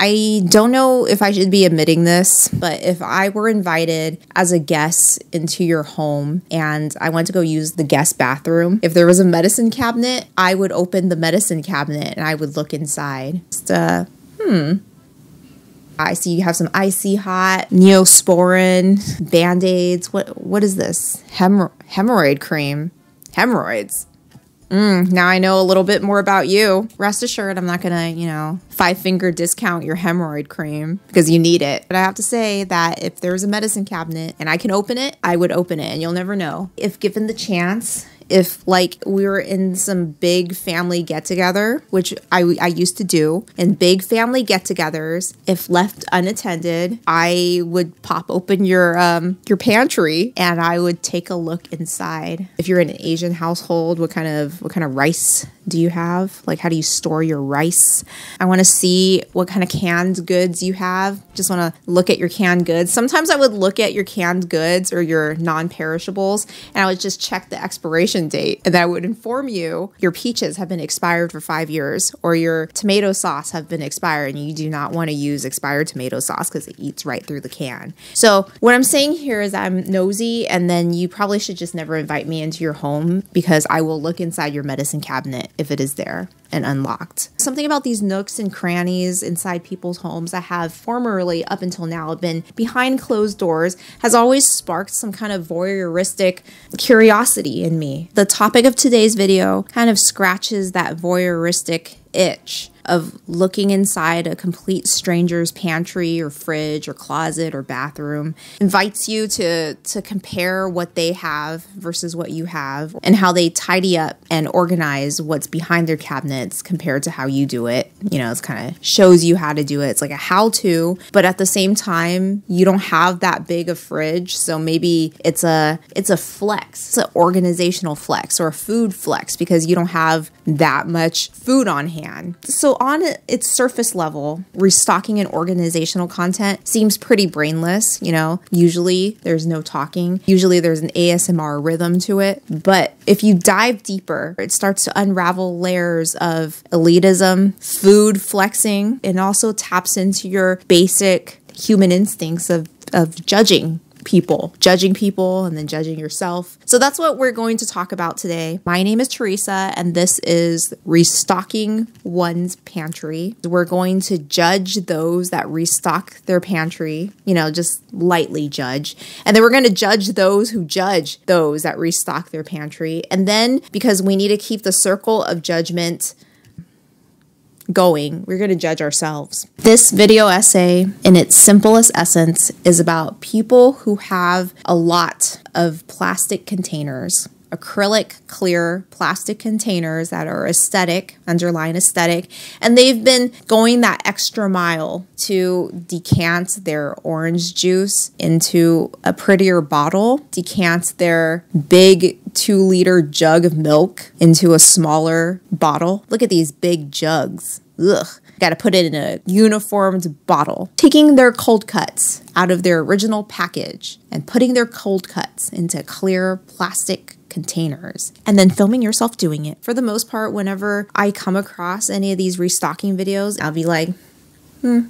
I don't know if I should be admitting this, but if I were invited as a guest into your home and I went to go use the guest bathroom, if there was a medicine cabinet, I would open the medicine cabinet and I would look inside. Just, uh, hmm. I see you have some icy hot, neosporin, band-aids. What what is this? Hem- hemorrhoid cream. Hemorrhoids. Mm, now I know a little bit more about you. Rest assured, I'm not gonna, you know, five finger discount your hemorrhoid cream because you need it. But I have to say that if there's a medicine cabinet and I can open it, I would open it and you'll never know. If given the chance, if like we were in some big family get together, which I, I used to do, in big family get togethers, if left unattended, I would pop open your um, your pantry and I would take a look inside. If you're in an Asian household, what kind of what kind of rice do you have? Like how do you store your rice? I want to see what kind of canned goods you have. Just want to look at your canned goods. Sometimes I would look at your canned goods or your non-perishables and I would just check the expiration expiration date and that would inform you your peaches have been expired for five years or your tomato sauce have been expired and you do not want to use expired tomato sauce because it eats right through the can. So what I'm saying here is I'm nosy and then you probably should just never invite me into your home because I will look inside your medicine cabinet if it is there and unlocked. Something about these nooks and crannies inside people's homes that have formerly, up until now, been behind closed doors has always sparked some kind of voyeuristic curiosity in me. The topic of today's video kind of scratches that voyeuristic itch of looking inside a complete stranger's pantry or fridge or closet or bathroom invites you to to compare what they have versus what you have and how they tidy up and organize what's behind their cabinets compared to how you do it. You know, it's kind of shows you how to do it. It's like a how to, but at the same time, you don't have that big a fridge, so maybe it's a it's a flex. It's an organizational flex or a food flex because you don't have that much food on hand. So on its surface level, restocking and organizational content seems pretty brainless. You know, usually there's no talking, usually there's an ASMR rhythm to it. But if you dive deeper, it starts to unravel layers of elitism, food flexing, and also taps into your basic human instincts of, of judging people, judging people and then judging yourself. So that's what we're going to talk about today. My name is Teresa, and this is Restocking One's Pantry. We're going to judge those that restock their pantry, you know, just lightly judge. And then we're going to judge those who judge those that restock their pantry. And then, because we need to keep the circle of judgment going, we're going to judge ourselves. This video essay, in its simplest essence, is about people who have a lot of plastic containers acrylic clear plastic containers that are aesthetic, underline aesthetic, and they've been going that extra mile to decant their orange juice into a prettier bottle, decant their big two liter jug of milk into a smaller bottle. Look at these big jugs. Ugh. Got to put it in a uniformed bottle. Taking their cold cuts out of their original package and putting their cold cuts into clear plastic containers and then filming yourself doing it. For the most part, whenever I come across any of these restocking videos, I'll be like, hmm,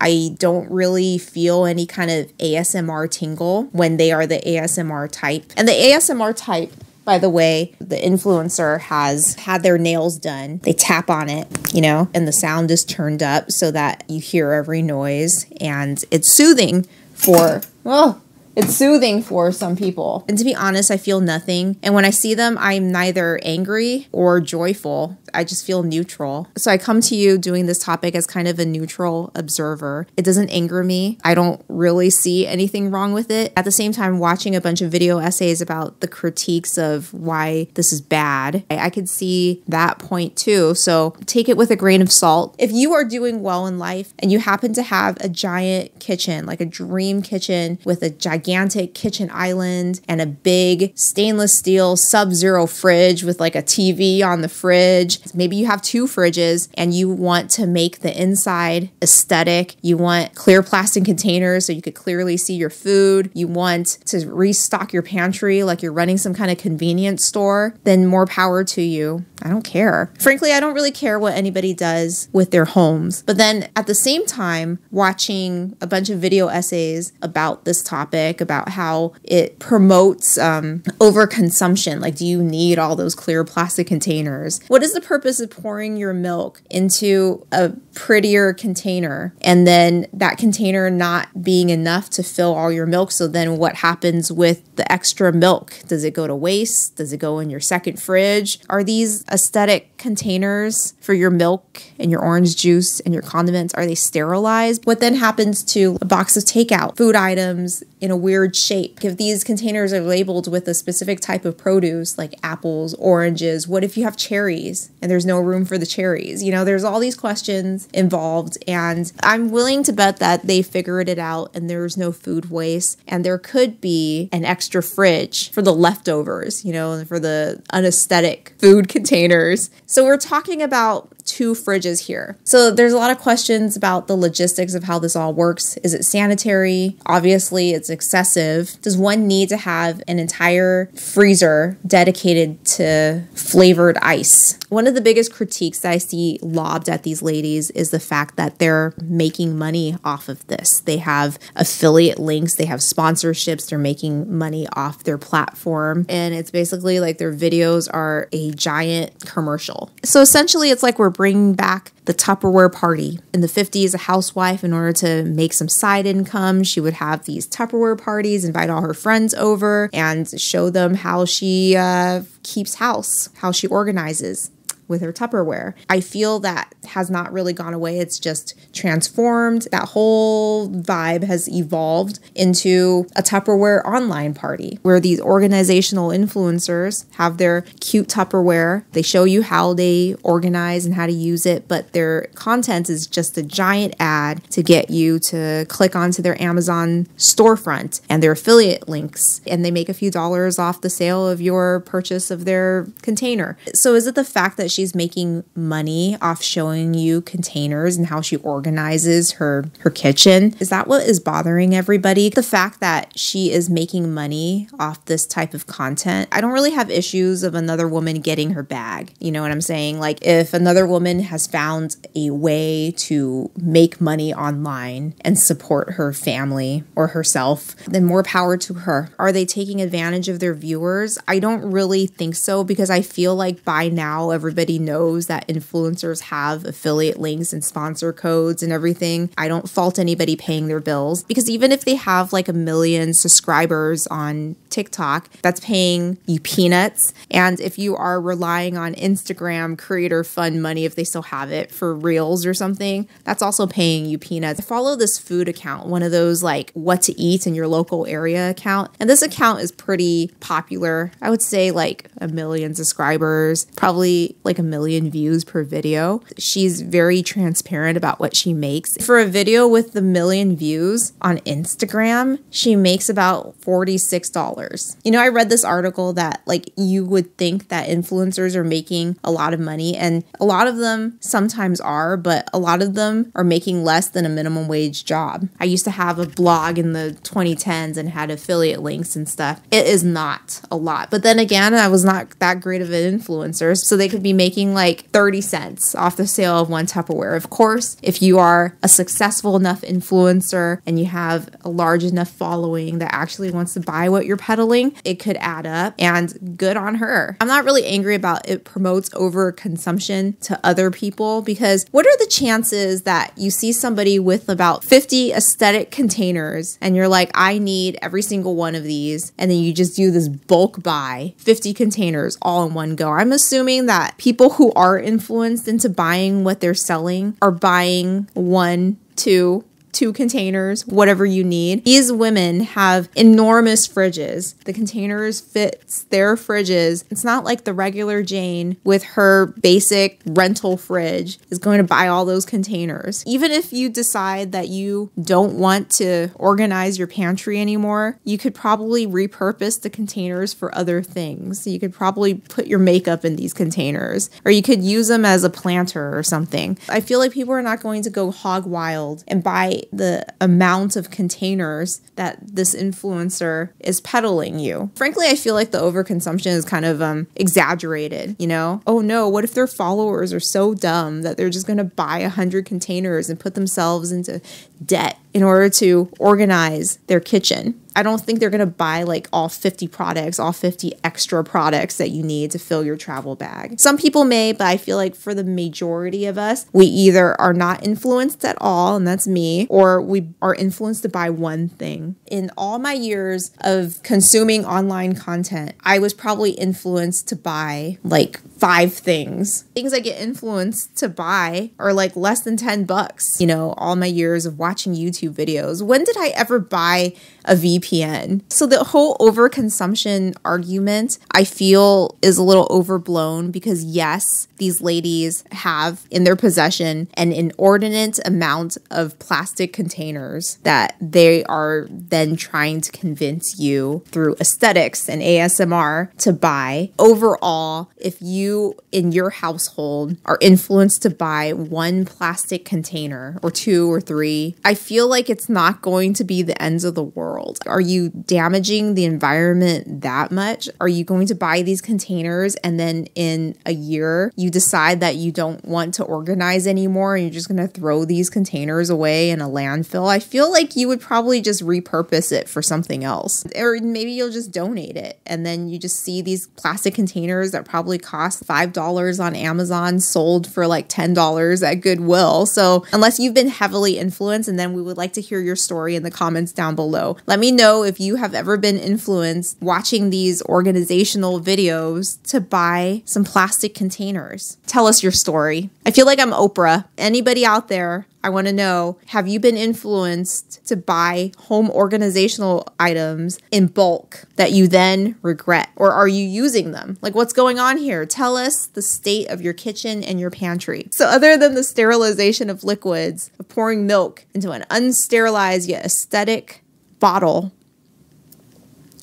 I don't really feel any kind of ASMR tingle when they are the ASMR type. And the ASMR type by the way, the influencer has had their nails done. They tap on it, you know, and the sound is turned up so that you hear every noise and it's soothing for, oh, it's soothing for some people. And to be honest, I feel nothing. And when I see them, I'm neither angry or joyful. I just feel neutral. So I come to you doing this topic as kind of a neutral observer. It doesn't anger me. I don't really see anything wrong with it. At the same time, watching a bunch of video essays about the critiques of why this is bad, I could see that point too. So take it with a grain of salt. If you are doing well in life and you happen to have a giant kitchen, like a dream kitchen with a gigantic kitchen island and a big stainless steel sub zero fridge with like a TV on the fridge Maybe you have two fridges and you want to make the inside aesthetic. You want clear plastic containers so you could clearly see your food. You want to restock your pantry like you're running some kind of convenience store. Then more power to you. I don't care. Frankly, I don't really care what anybody does with their homes. But then at the same time, watching a bunch of video essays about this topic, about how it promotes um, overconsumption. Like, do you need all those clear plastic containers? What is the purpose of pouring your milk into a prettier container and then that container not being enough to fill all your milk? So then what happens with the extra milk? Does it go to waste? Does it go in your second fridge? Are these aesthetic containers for your milk and your orange juice and your condiments are they sterilized? What then happens to a box of takeout food items in a weird shape? If these containers are labeled with a specific type of produce like apples, oranges, what if you have cherries and there's no room for the cherries? You know, there's all these questions involved and I'm willing to bet that they figured it out and there's no food waste and there could be an extra fridge for the leftovers, you know, for the unesthetic food containers. So we're talking about two fridges here. So there's a lot of questions about the logistics of how this all works. Is it sanitary? Obviously, it's excessive. Does one need to have an entire freezer dedicated to flavored ice? One of the biggest critiques that I see lobbed at these ladies is the fact that they're making money off of this. They have affiliate links, they have sponsorships, they're making money off their platform. And it's basically like their videos are a giant commercial. So essentially, it's like we're bringing back the Tupperware party. In the 50s, a housewife, in order to make some side income, she would have these Tupperware parties, invite all her friends over, and show them how she uh, keeps house, how she organizes with her Tupperware. I feel that has not really gone away. It's just transformed. That whole vibe has evolved into a Tupperware online party where these organizational influencers have their cute Tupperware. They show you how they organize and how to use it, but their content is just a giant ad to get you to click onto their Amazon storefront and their affiliate links. And they make a few dollars off the sale of your purchase of their container. So is it the fact that she's making money off showing you containers and how she organizes her her kitchen. Is that what is bothering everybody? The fact that she is making money off this type of content. I don't really have issues of another woman getting her bag. You know what I'm saying? Like if another woman has found a way to make money online and support her family or herself, then more power to her. Are they taking advantage of their viewers? I don't really think so because I feel like by now everybody everybody knows that influencers have affiliate links and sponsor codes and everything. I don't fault anybody paying their bills because even if they have like a million subscribers on TikTok, that's paying you peanuts. And if you are relying on Instagram creator fund money, if they still have it for reels or something, that's also paying you peanuts. I follow this food account, one of those like what to eat in your local area account. And this account is pretty popular. I would say like a million subscribers, probably like like a million views per video. She's very transparent about what she makes. For a video with the million views on Instagram, she makes about $46. You know, I read this article that like you would think that influencers are making a lot of money and a lot of them sometimes are, but a lot of them are making less than a minimum wage job. I used to have a blog in the 2010s and had affiliate links and stuff. It is not a lot. But then again, I was not that great of an influencer, so they could be making making like 30 cents off the sale of one Tupperware. Of course, if you are a successful enough influencer and you have a large enough following that actually wants to buy what you're peddling, it could add up and good on her. I'm not really angry about it promotes over consumption to other people because what are the chances that you see somebody with about 50 aesthetic containers and you're like, I need every single one of these, and then you just do this bulk buy 50 containers all in one go? I'm assuming that people people who are influenced into buying what they're selling are buying one, two, two containers, whatever you need. These women have enormous fridges. The containers fits their fridges. It's not like the regular Jane with her basic rental fridge is going to buy all those containers. Even if you decide that you don't want to organize your pantry anymore, you could probably repurpose the containers for other things. You could probably put your makeup in these containers or you could use them as a planter or something. I feel like people are not going to go hog wild and buy the amount of containers that this influencer is peddling you. Frankly, I feel like the overconsumption is kind of um, exaggerated, you know? Oh no, what if their followers are so dumb that they're just going to buy a hundred containers and put themselves into debt in order to organize their kitchen? I don't think they're going to buy like all 50 products, all 50 extra products that you need to fill your travel bag. Some people may, but I feel like for the majority of us, we either are not influenced at all, and that's me, or we are influenced to buy one thing. In all my years of consuming online content, I was probably influenced to buy like five things. Things I get influenced to buy are like less than 10 bucks. You know, all my years of watching YouTube videos. When did I ever buy a VPN? So the whole overconsumption argument I feel is a little overblown because yes, these ladies have in their possession an inordinate amount of plastic containers that they are then trying to convince you through aesthetics and ASMR to buy. Overall, if you you in your household are influenced to buy one plastic container or two or three, I feel like it's not going to be the ends of the world. Are you damaging the environment that much? Are you going to buy these containers and then in a year you decide that you don't want to organize anymore and you're just going to throw these containers away in a landfill? I feel like you would probably just repurpose it for something else. Or maybe you'll just donate it and then you just see these plastic containers that probably cost $5 on Amazon, sold for like $10 at Goodwill. So, unless you've been heavily influenced, and then we would like to hear your story in the comments down below. Let me know if you have ever been influenced watching these organizational videos to buy some plastic containers. Tell us your story. I feel like I'm Oprah. Anybody out there I want to know have you been influenced to buy home organizational items in bulk that you then regret? Or are you using them? Like, what's going on here? Tell us the state of your kitchen and your pantry. So, other than the sterilization of liquids, of pouring milk into an unsterilized yet aesthetic bottle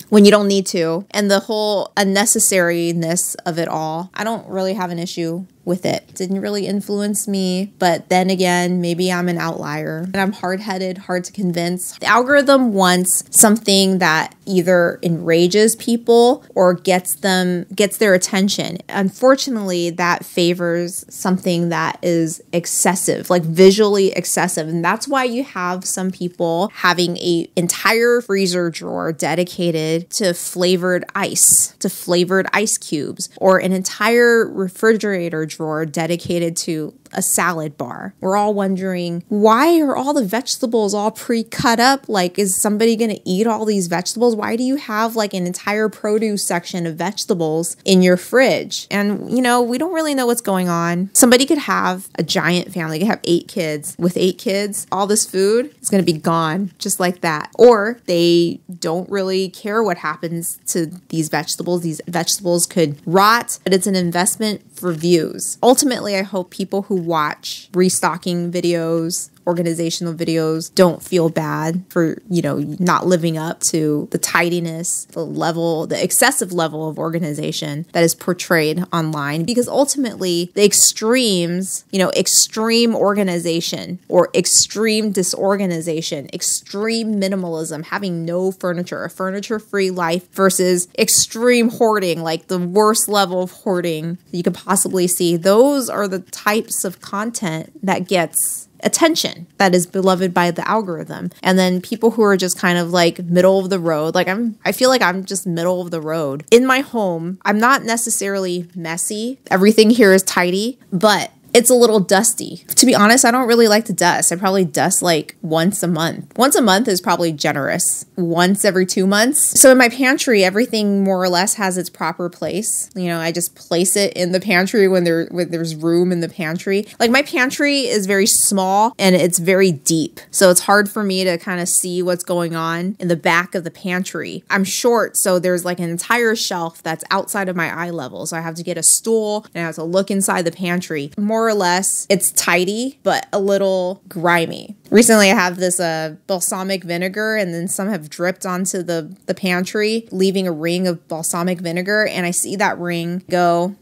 when you don't need to, and the whole unnecessariness of it all, I don't really have an issue with it. Didn't really influence me, but then again, maybe I'm an outlier and I'm hard headed, hard to convince. The algorithm wants something that either enrages people or gets them, gets their attention. Unfortunately, that favors something that is excessive, like visually excessive. And that's why you have some people having a entire freezer drawer dedicated to flavored ice, to flavored ice cubes, or an entire refrigerator drawer dedicated to a salad bar. We're all wondering why are all the vegetables all pre cut up? Like, is somebody going to eat all these vegetables? Why do you have like an entire produce section of vegetables in your fridge? And, you know, we don't really know what's going on. Somebody could have a giant family, could have eight kids. With eight kids, all this food is going to be gone just like that. Or they don't really care what happens to these vegetables. These vegetables could rot, but it's an investment for views. Ultimately, I hope people who watch restocking videos organizational videos don't feel bad for, you know, not living up to the tidiness, the level, the excessive level of organization that is portrayed online because ultimately the extremes, you know, extreme organization or extreme disorganization, extreme minimalism, having no furniture, a furniture free life versus extreme hoarding, like the worst level of hoarding you could possibly see. Those are the types of content that gets attention that is beloved by the algorithm. And then people who are just kind of like middle of the road, like I'm, I feel like I'm just middle of the road. In my home, I'm not necessarily messy. Everything here is tidy, but it's a little dusty. To be honest, I don't really like to dust. I probably dust like once a month. Once a month is probably generous. Once every two months. So in my pantry, everything more or less has its proper place. You know, I just place it in the pantry when there when there's room in the pantry. Like my pantry is very small and it's very deep. So it's hard for me to kind of see what's going on in the back of the pantry. I'm short, so there's like an entire shelf that's outside of my eye level. So I have to get a stool and I have to look inside the pantry. More more or less it's tidy but a little grimy. Recently I have this uh, balsamic vinegar and then some have dripped onto the the pantry leaving a ring of balsamic vinegar and I see that ring go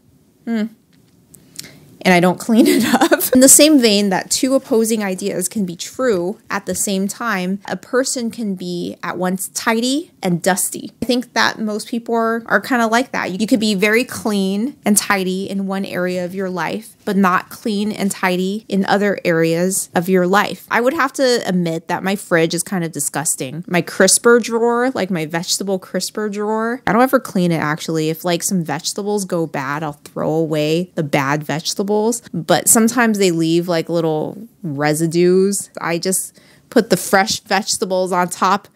hmm and I don't clean it up. In the same vein that two opposing ideas can be true at the same time, a person can be at once tidy and dusty. I think that most people are, are kind of like that. You could be very clean and tidy in one area of your life, but not clean and tidy in other areas of your life. I would have to admit that my fridge is kind of disgusting. My crisper drawer, like my vegetable crisper drawer, I don't ever clean it actually. If like some vegetables go bad, I'll throw away the bad vegetables, but sometimes they leave like little residues. I just put the fresh vegetables on top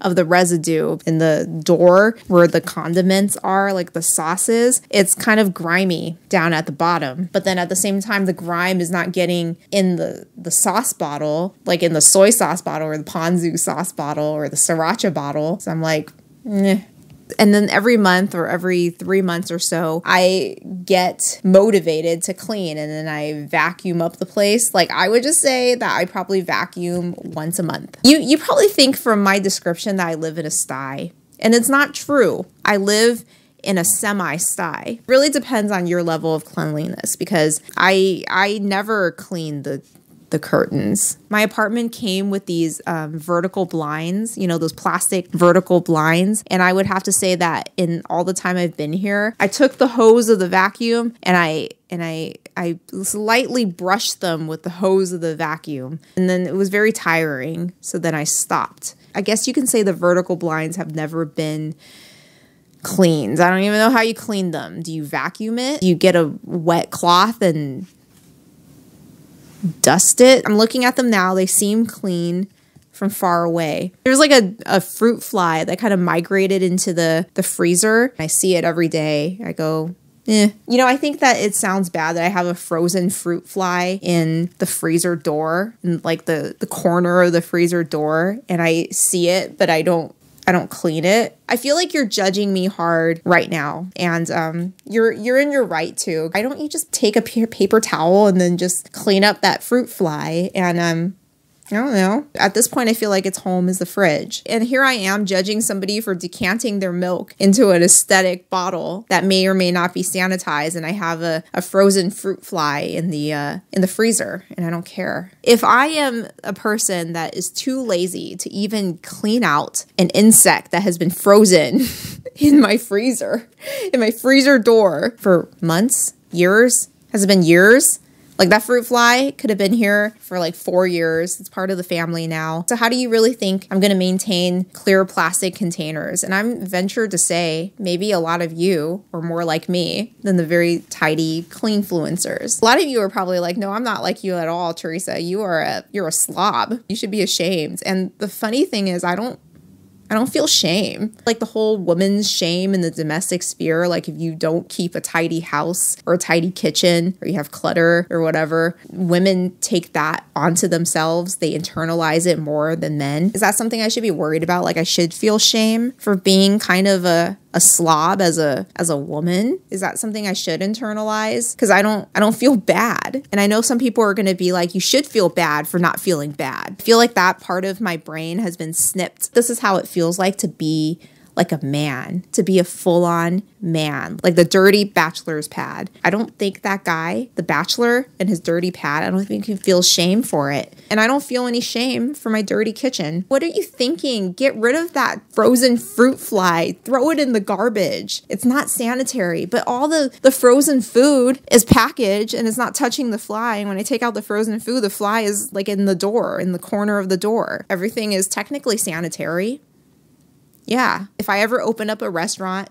of the residue in the door where the condiments are, like the sauces, it's kind of grimy down at the bottom. But then at the same time, the grime is not getting in the, the sauce bottle, like in the soy sauce bottle or the ponzu sauce bottle or the sriracha bottle. So I'm like, eh, and then every month or every three months or so, I get motivated to clean and then I vacuum up the place. Like I would just say that I probably vacuum once a month. You you probably think from my description that I live in a sty. And it's not true. I live in a semi sty. Really depends on your level of cleanliness because I I never clean the the curtains. My apartment came with these um, vertical blinds, you know, those plastic vertical blinds. And I would have to say that in all the time I've been here, I took the hose of the vacuum and I and I I slightly brushed them with the hose of the vacuum. And then it was very tiring. So then I stopped. I guess you can say the vertical blinds have never been cleaned. I don't even know how you clean them. Do you vacuum it? Do you get a wet cloth and dust it. I'm looking at them now. They seem clean from far away. There's like a, a fruit fly that kind of migrated into the, the freezer. I see it every day. I go, eh. You know, I think that it sounds bad that I have a frozen fruit fly in the freezer door, in like the, the corner of the freezer door, and I see it, but I don't I don't clean it. I feel like you're judging me hard right now, and um, you're you're in your right to. Why don't you just take a paper towel and then just clean up that fruit fly and um, I don't know. At this point, I feel like its home is the fridge. And here I am judging somebody for decanting their milk into an aesthetic bottle that may or may not be sanitized. And I have a, a frozen fruit fly in the uh, in the freezer, and I don't care. If I am a person that is too lazy to even clean out an insect that has been frozen in my freezer, in my freezer door for months, years, has it been years? Like that fruit fly could have been here for like four years. It's part of the family now. So, how do you really think I'm going to maintain clear plastic containers? And I'm ventured to say maybe a lot of you are more like me than the very tidy clean influencers. A lot of you are probably like, no, I'm not like you at all, Teresa. You are a you're a slob. You should be ashamed. And the funny thing is, I don't I don't feel shame. Like the whole woman's shame in the domestic sphere, like if you don't keep a tidy house or a tidy kitchen or you have clutter or whatever, women take that onto themselves. They internalize it more than men. Is that something I should be worried about? Like I should feel shame for being kind of a a slob as a as a woman? Is that something i should internalize? Because i don't i don't feel bad. And i know some people are going to be like you should feel bad for not feeling bad. I feel like that part of my brain has been snipped. This is how it feels like to be like a man, to be a full on man, like the dirty bachelor's pad. I don't think that guy, the bachelor and his dirty pad, I don't think he feels shame for it. And I don't feel any shame for my dirty kitchen. What are you thinking? Get rid of that frozen fruit fly, throw it in the garbage. It's not sanitary, but all the, the frozen food is packaged and it's not touching the fly. And when I take out the frozen food, the fly is like in the door, in the corner of the door. Everything is technically sanitary. Yeah. If I ever open up a restaurant,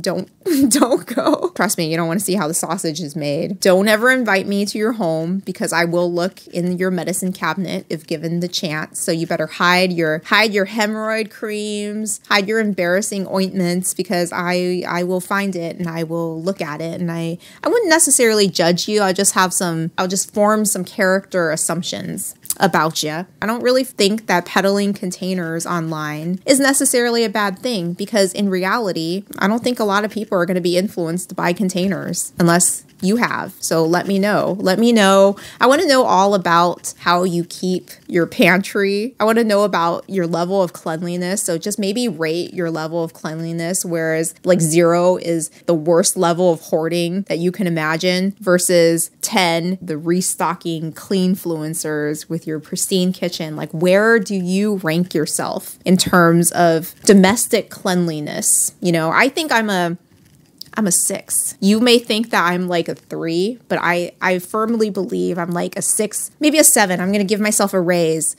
don't don't go. Trust me, you don't want to see how the sausage is made. Don't ever invite me to your home because I will look in your medicine cabinet if given the chance. So you better hide your hide your hemorrhoid creams, hide your embarrassing ointments because I I will find it and I will look at it and I I wouldn't necessarily judge you. I'll just have some I'll just form some character assumptions about you. I don't really think that peddling containers online is necessarily a bad thing because in reality, I don't think a lot of people are going to be influenced by containers unless you have. So let me know. Let me know. I want to know all about how you keep your pantry. I want to know about your level of cleanliness. So just maybe rate your level of cleanliness, whereas like zero is the worst level of hoarding that you can imagine, versus 10, the restocking clean influencers with your pristine kitchen. Like, where do you rank yourself in terms of domestic cleanliness? You know, I think I'm a I'm a six. You may think that I'm like a three, but I, I firmly believe I'm like a six, maybe a seven. I'm going to give myself a raise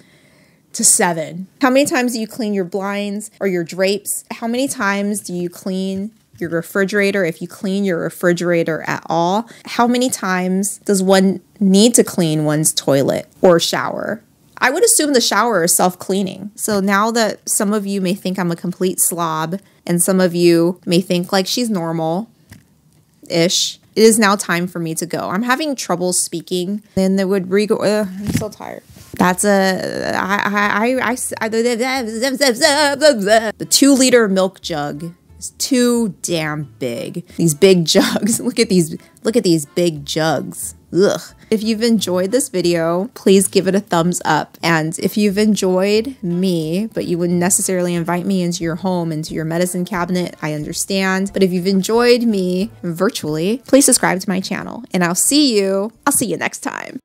to seven. How many times do you clean your blinds or your drapes? How many times do you clean your refrigerator if you clean your refrigerator at all? How many times does one need to clean one's toilet or shower? I would assume the shower is self cleaning. So now that some of you may think I'm a complete slob and some of you may think like she's normal ish, it is now time for me to go. I'm having trouble speaking. Then they would re uh, I'm so tired. That's a I I I, I the two liter milk jug is too damn big. These big jugs. Look at these. Look at these big jugs. Ugh. If you've enjoyed this video, please give it a thumbs up. And if you've enjoyed me, but you wouldn't necessarily invite me into your home, into your medicine cabinet, I understand. But if you've enjoyed me virtually, please subscribe to my channel. And I'll see you, I'll see you next time.